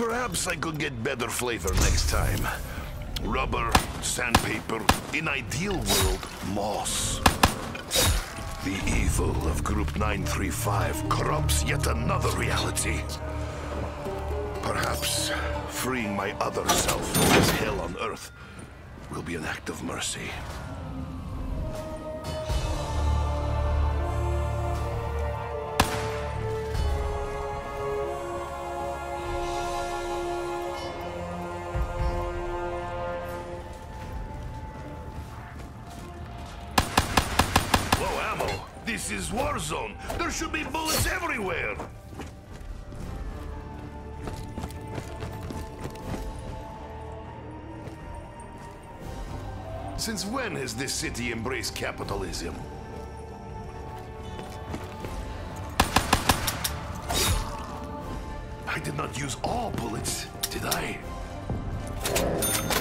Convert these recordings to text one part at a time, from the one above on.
perhaps I could get better flavor next time. Rubber, sandpaper, in ideal world, moss. The evil of Group 935 corrupts yet another reality. Perhaps freeing my other self from this hell on Earth will be an act of mercy. This is Warzone. There should be bullets everywhere. Since when has this city embraced capitalism? I did not use all bullets, did I?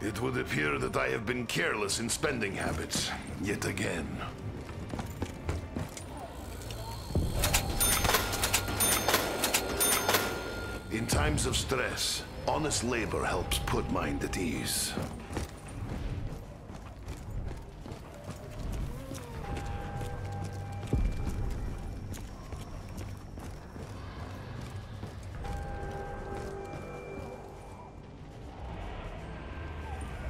It would appear that I have been careless in spending habits, yet again. In times of stress, honest labor helps put mind at ease.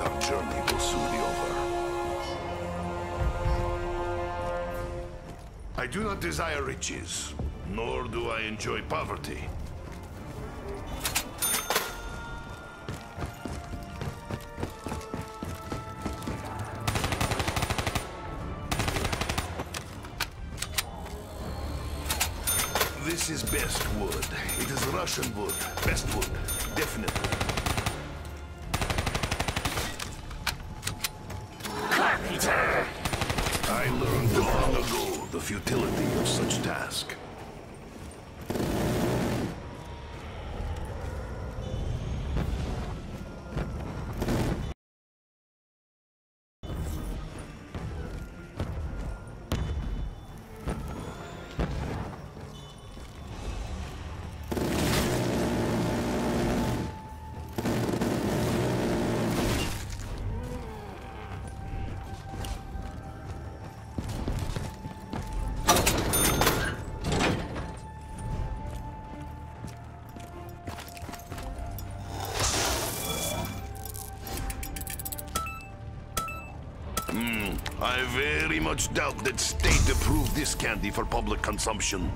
Our journey will soon be over. I do not desire riches, nor do I enjoy poverty. This is best wood. It is Russian wood. Best wood. Definitely. Of such much doubt that state approved this candy for public consumption.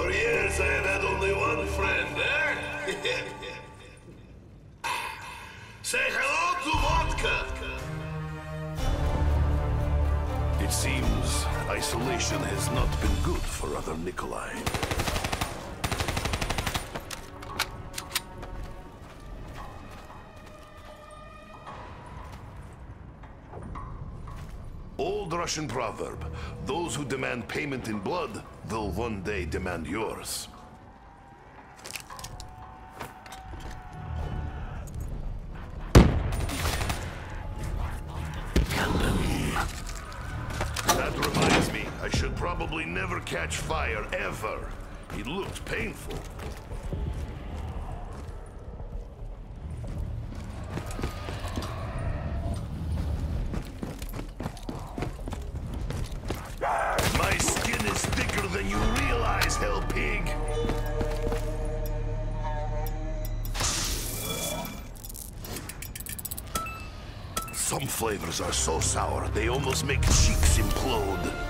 For years I have had only one friend, eh? Say hello to vodka! It seems isolation has not been good for other Nikolai. Russian proverb, those who demand payment in blood, will one day demand yours. That reminds me, I should probably never catch fire, ever. It looked painful. Are so sour, they almost make cheeks implode.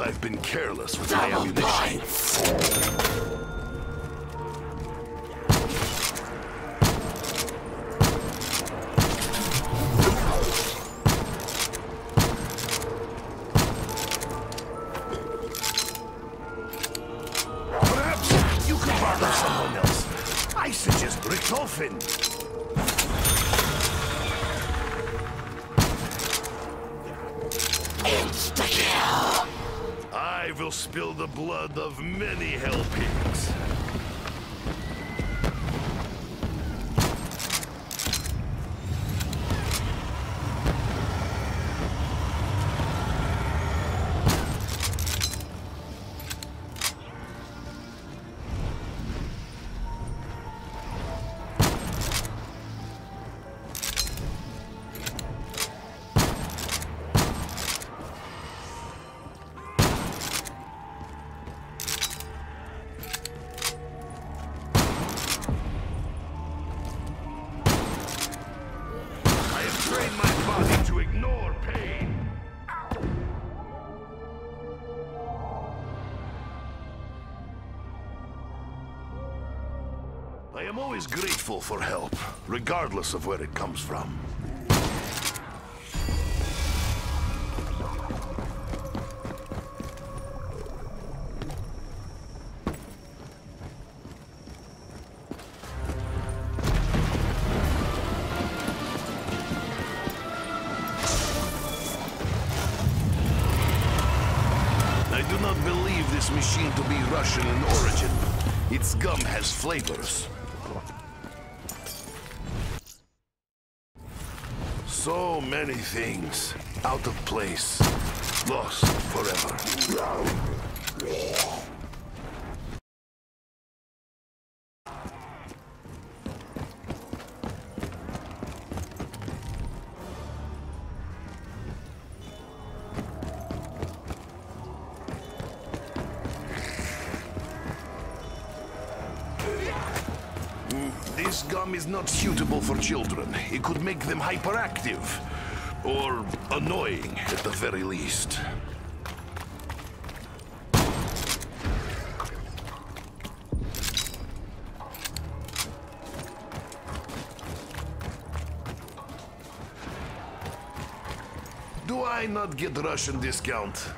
I've been careless with my ammunition. Perhaps always grateful for help, regardless of where it comes from. I do not believe this machine to be Russian in origin. Its gum has flavors. Many things out of place, lost forever. Mm, this gum is not suitable for children. It could make them hyperactive. Or annoying, at the very least. Do I not get Russian discount?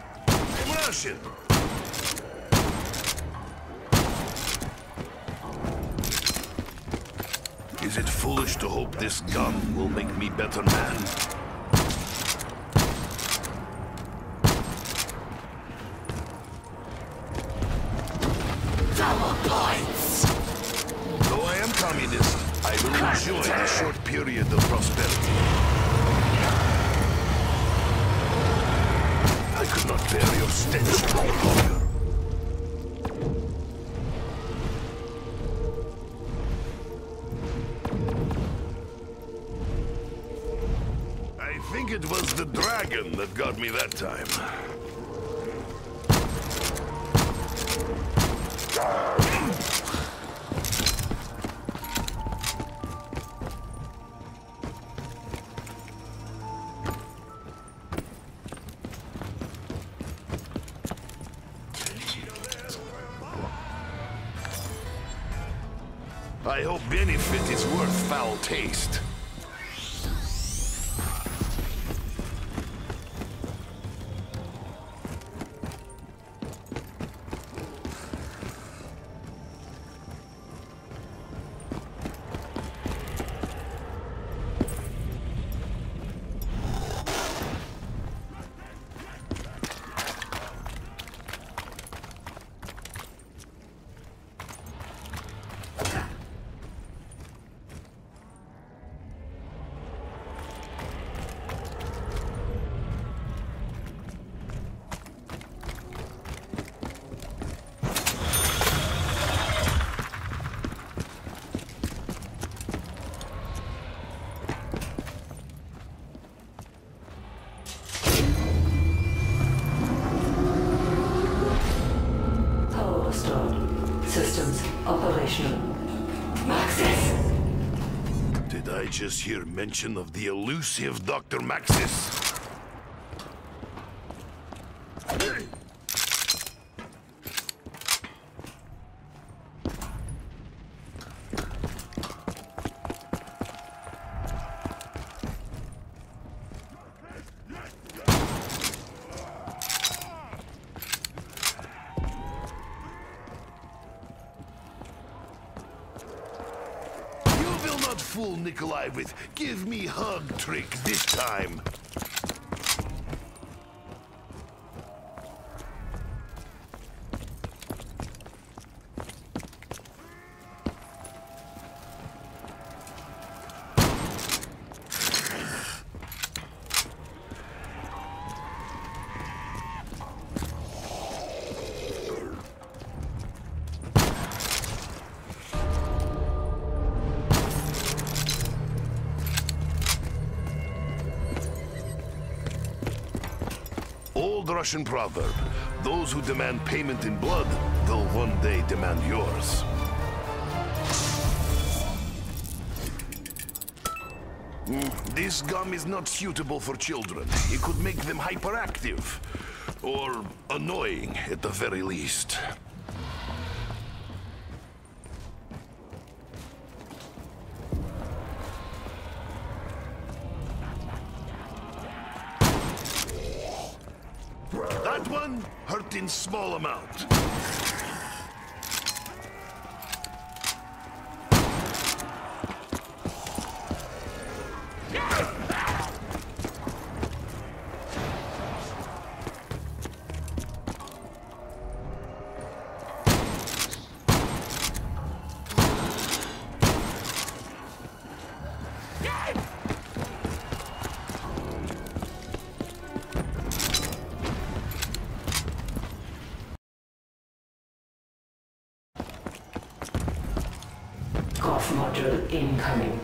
Russian! Is it foolish to hope this gun will make me better man? Think it was the dragon that got me that time. Just hear mention of the elusive Dr. Maxis? You will not fool Nikolai with give me hug trick this time. Russian proverb. Those who demand payment in blood, they'll one day demand yours. Mm, This gum is not suitable for children. It could make them hyperactive. Or annoying, at the very least. That one hurt in small amount. Module incoming.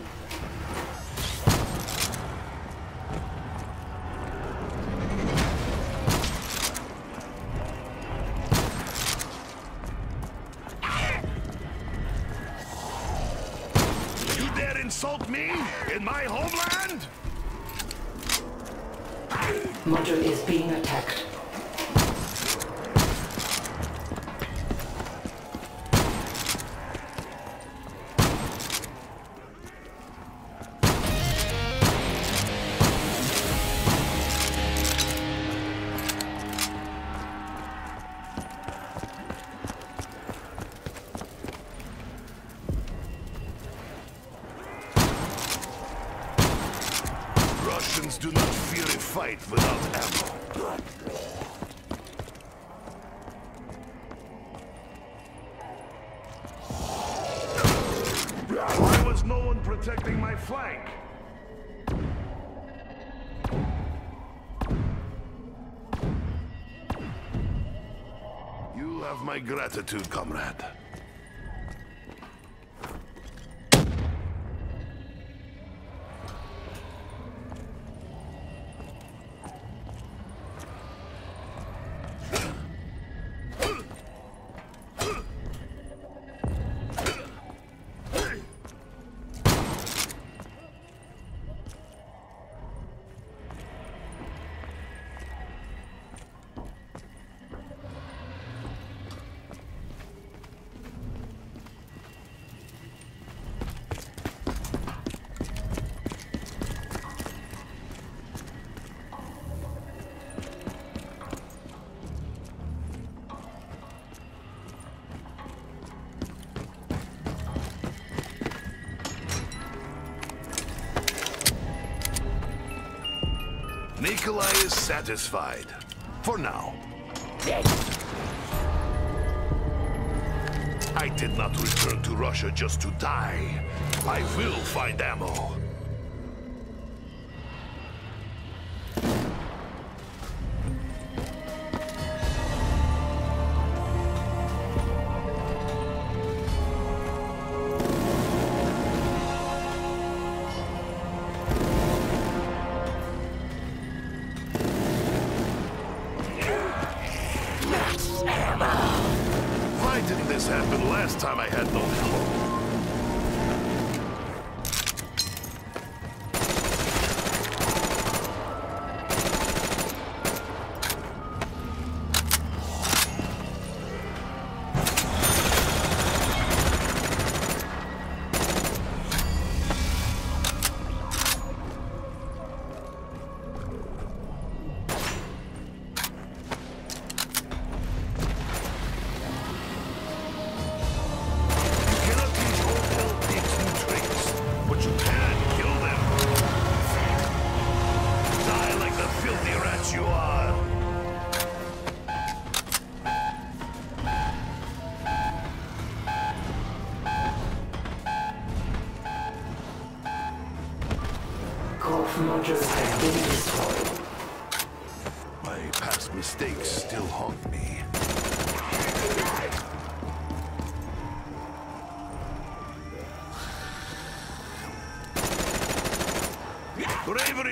You have my gratitude, comrade. Nikolai is satisfied. For now. I did not return to Russia just to die. I will find ammo.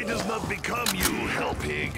Does not become you, hell pig.